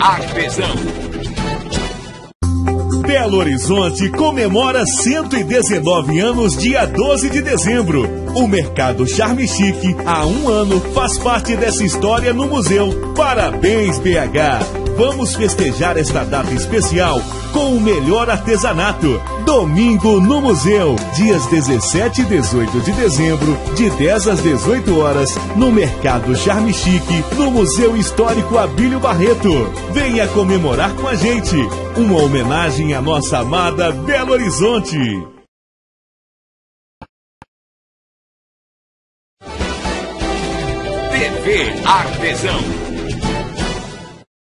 Artesão. Belo Horizonte comemora 119 anos dia 12 de dezembro. O Mercado Charme Chique, há um ano, faz parte dessa história no museu. Parabéns, BH! Vamos festejar esta data especial com o melhor artesanato. Domingo no Museu, dias 17 e 18 de dezembro, de 10 às 18 horas, no Mercado Charme Chique, no Museu Histórico Abílio Barreto. Venha comemorar com a gente. Uma homenagem à nossa amada Belo Horizonte. TV Artesão.